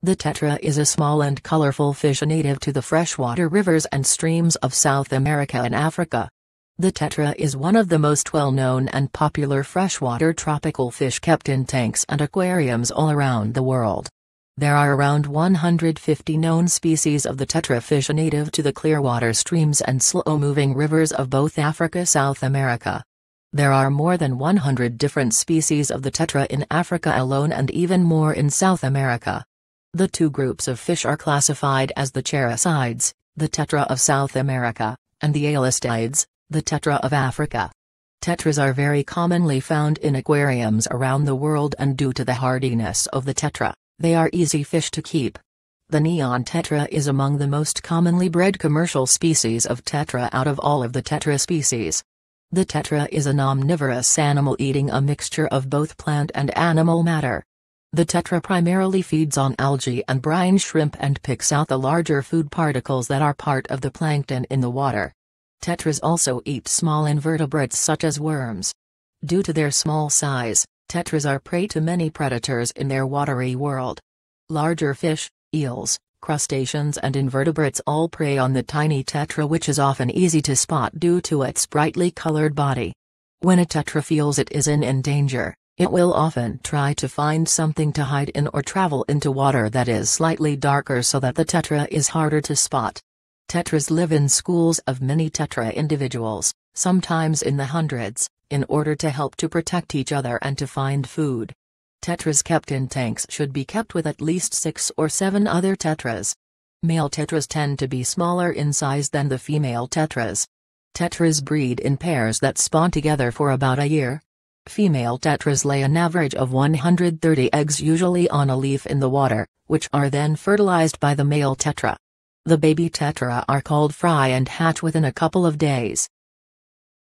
The tetra is a small and colorful fish native to the freshwater rivers and streams of South America and Africa. The tetra is one of the most well-known and popular freshwater tropical fish kept in tanks and aquariums all around the world. There are around 150 known species of the tetra fish native to the clearwater streams and slow-moving rivers of both Africa South America. There are more than 100 different species of the tetra in Africa alone and even more in South America. The two groups of fish are classified as the Characidae, the tetra of South America, and the Alestidae, the tetra of Africa. Tetras are very commonly found in aquariums around the world and due to the hardiness of the tetra, they are easy fish to keep. The neon tetra is among the most commonly bred commercial species of tetra out of all of the tetra species. The tetra is an omnivorous animal eating a mixture of both plant and animal matter. The tetra primarily feeds on algae and brine shrimp and picks out the larger food particles that are part of the plankton in the water. Tetras also eat small invertebrates such as worms. Due to their small size, tetras are prey to many predators in their watery world. Larger fish, eels, crustaceans and invertebrates all prey on the tiny tetra which is often easy to spot due to its brightly colored body. When a tetra feels it is in, in danger, it will often try to find something to hide in or travel into water that is slightly darker so that the tetra is harder to spot. Tetras live in schools of many tetra individuals, sometimes in the hundreds, in order to help to protect each other and to find food. Tetras kept in tanks should be kept with at least six or seven other tetras. Male tetras tend to be smaller in size than the female tetras. Tetras breed in pairs that spawn together for about a year, Female tetras lay an average of 130 eggs usually on a leaf in the water, which are then fertilized by the male tetra. The baby tetra are called fry and hatch within a couple of days.